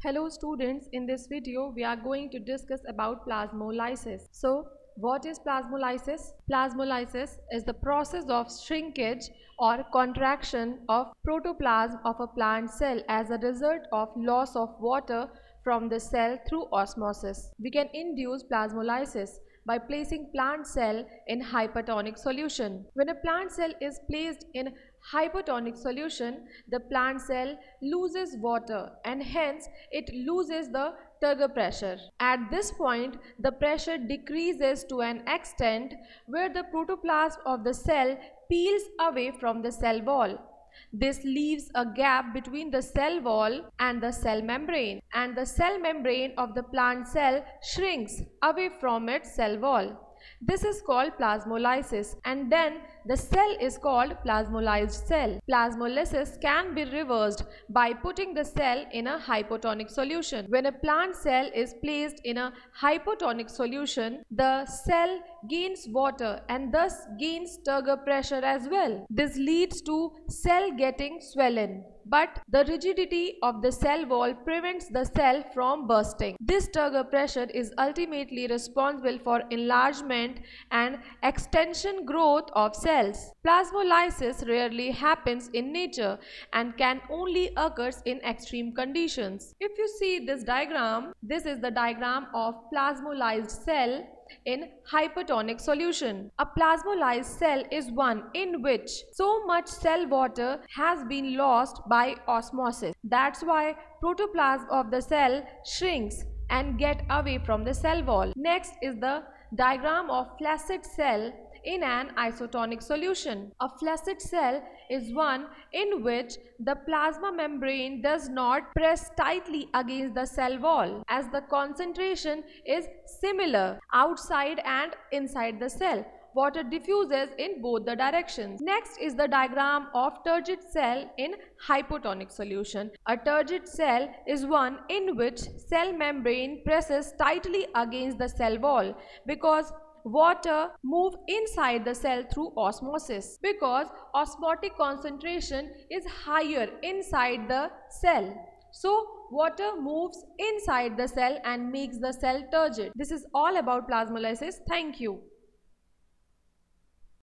Hello students, in this video we are going to discuss about plasmolysis. So, what is plasmolysis? Plasmolysis is the process of shrinkage or contraction of protoplasm of a plant cell as a result of loss of water from the cell through osmosis. We can induce plasmolysis by placing plant cell in hypertonic solution. When a plant cell is placed in hypertonic solution, the plant cell loses water and hence it loses the turgor pressure. At this point, the pressure decreases to an extent where the protoplasm of the cell peels away from the cell wall. This leaves a gap between the cell wall and the cell membrane and the cell membrane of the plant cell shrinks away from its cell wall. This is called plasmolysis and then the cell is called plasmolyzed cell. Plasmolysis can be reversed by putting the cell in a hypotonic solution. When a plant cell is placed in a hypotonic solution, the cell gains water and thus gains turgor pressure as well. This leads to cell getting swollen but the rigidity of the cell wall prevents the cell from bursting. This turgor pressure is ultimately responsible for enlargement and extension growth of cells. Plasmolysis rarely happens in nature and can only occur in extreme conditions. If you see this diagram, this is the diagram of plasmolyzed cell in hypertonic solution. A plasmolyzed cell is one in which so much cell water has been lost by osmosis. That's why protoplasm of the cell shrinks and get away from the cell wall. Next is the diagram of flaccid cell in an isotonic solution. A flaccid cell is one in which the plasma membrane does not press tightly against the cell wall as the concentration is similar outside and inside the cell water diffuses in both the directions. Next is the diagram of turgid cell in hypotonic solution. A turgid cell is one in which cell membrane presses tightly against the cell wall because water move inside the cell through osmosis because osmotic concentration is higher inside the cell. So water moves inside the cell and makes the cell turgid. This is all about plasmolysis. Thank you.